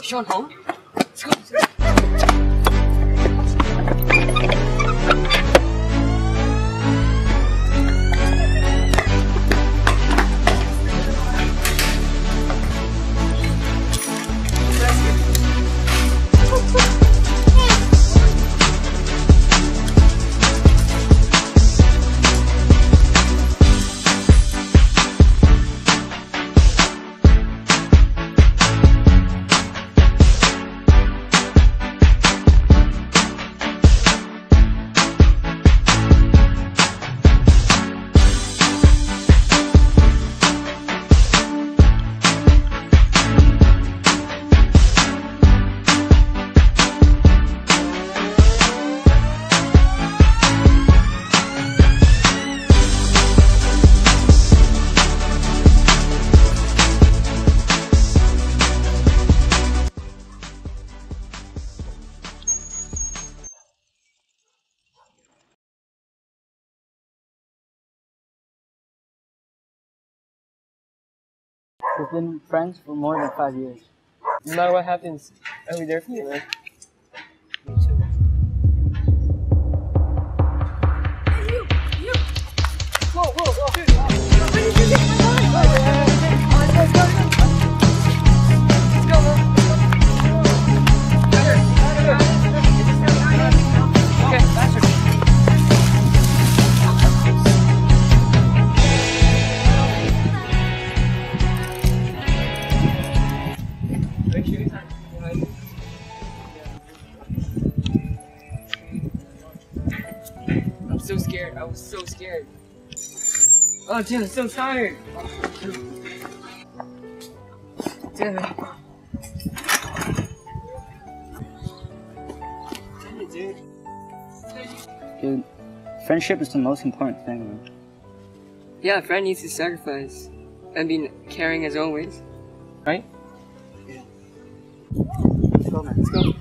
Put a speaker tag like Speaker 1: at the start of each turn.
Speaker 1: 小龙撤
Speaker 2: We've been friends for more than five years.
Speaker 1: No matter what happens, I'll be there for you, man. So scared. I was so scared. Oh, dude, I'm so tired. Damn it. Dude.
Speaker 2: Dude, friendship is the most important thing.
Speaker 1: Yeah, a friend needs to sacrifice and be caring as always. Right?
Speaker 2: Let's go, man.
Speaker 1: Let's go.